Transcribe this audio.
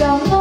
seu.